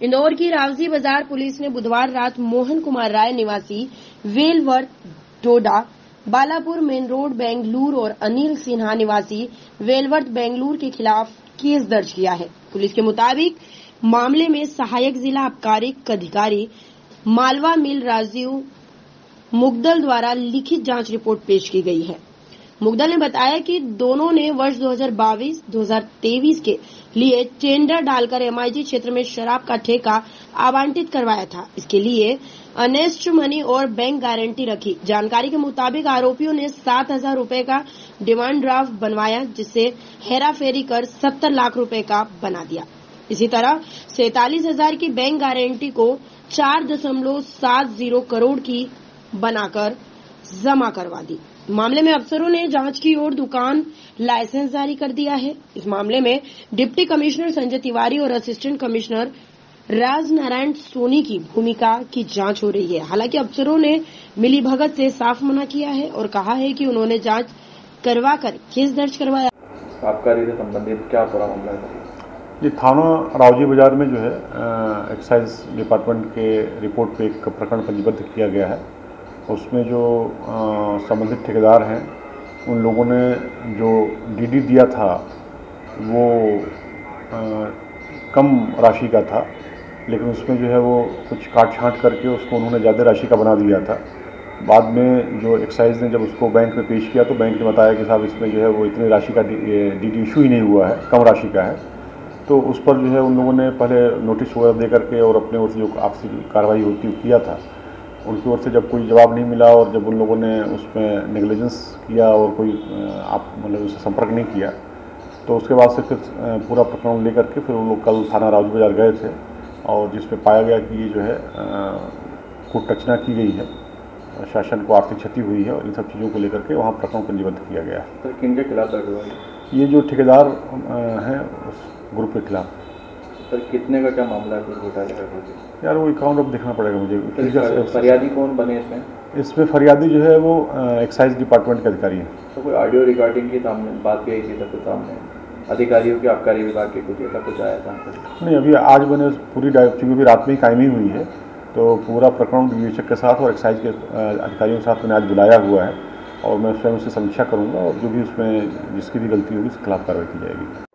इंदौर की रावजी बाज़ार पुलिस ने बुधवार रात मोहन कुमार राय निवासी वेलवर्थ डोडा, बालापुर मेन रोड, बेंगलुरु और अनिल सिन्हा निवासी वेलवर्थ बेंगलुरु के खिलाफ केस दर्ज किया है। पुलिस के मुताबिक, मामले में सहायक जिला आबकारी अधिकारी मालवा मिल राजीव मुगदल द्वारा लिखित जाँच रिपोर्ट पेश की गई है। मुगदल ने बताया कि दोनों ने वर्ष 2022-2023 के लिए टेंडर डालकर एमआईजी क्षेत्र में शराब का ठेका आवंटित करवाया था। इसके लिए अनेस्ट मनी और बैंक गारंटी रखी। जानकारी के मुताबिक आरोपियों ने सात हज़ार रुपये का डिमांड ड्राफ्ट बनवाया, जिससे हेराफेरी कर सत्तर लाख रुपए का बना दिया। इसी तरह सैतालीस हज़ार की बैंक गारंटी को चार दशमलव सात ज़ीरो करोड़ की बनाकर जमा करवा दी। मामले में अफसरों ने जाँच की ओर दुकान लाइसेंस जारी कर दिया है। इस मामले में डिप्टी कमिश्नर संजय तिवारी और असिस्टेंट कमिश्नर राज नारायण सोनी की भूमिका की जाँच हो रही है। हालाँकि अफसरों ने मिली भगत से साफ़ मना किया है और कहा है कि उन्होंने जाँच करवा कर केस दर्ज करवाया। आबकारी से संबंधित क्या पूरा मामला है? ये थाना रावजी बाज़ार में जो है एक्साइज डिपार्टमेंट के रिपोर्ट पे एक प्रकरण पंजीबद्ध किया गया है। उसमें जो संबंधित ठेकेदार हैं उन लोगों ने जो डीडी दिया था वो आ, कम राशि का था लेकिन उसमें जो है वो कुछ काट छाँट करके उसको उन्होंने ज़्यादा राशि का बना दिया था। बाद में जो एक्साइज ने जब उसको बैंक में पेश किया तो बैंक ने बताया कि साहब इसमें जो है वो इतनी राशि का डी डी इशू ही नहीं हुआ है कम राशि का है। तो उस पर जो है उन लोगों ने पहले नोटिस वगैरह दे करके और अपने ओर से जो आपसी कार्रवाई होती किया था। उनकी ओर से जब कोई जवाब नहीं मिला और जब उन लोगों ने उसमें नेग्लिजेंस किया और कोई आप मतलब उससे संपर्क नहीं किया तो उसके बाद से फिर पूरा प्रकरण लेकर के फिर उन लोग कल थाना राजू बाज़ार गए थे और जिसमें पाया गया कि ये जो है कुटचना की गई है शासन को आर्थिक क्षति हुई है और इन सब चीज़ों को लेकर के वहाँ प्रकरण पंजीबद्ध किया गया किन के खिलाफ दर्ज हुआ ये? जो ठेकेदार हैं उस ग्रुप के खिलाफ। सर कितने का क्या मामला है? घोटाले का यार वो अकाउंट अब देखना पड़ेगा मुझे। फरियादी कौन बने इसमें? इसमें फरियादी जो है वो एक्साइज डिपार्टमेंट के अधिकारी हैं। तो कोई ऑडियो रिकॉर्डिंग की सामने बात भी आई थी सबके सामने। अधिकारियों के आबकारी विभाग के कुछ ऐसा कुछ आया था? नहीं अभी आज मैंने पूरी अभी रात में ही कायमी हुई है तो पूरा प्रकरण विवेचक के साथ और एक्साइज के अधिकारियों के साथ मैंने आज बुलाया हुआ है और मैं स्वयं उससे समीक्षा करूँगा और जो भी उसमें जिसकी भी गलती होगी उसके खिलाफ कार्रवाई की जाएगी।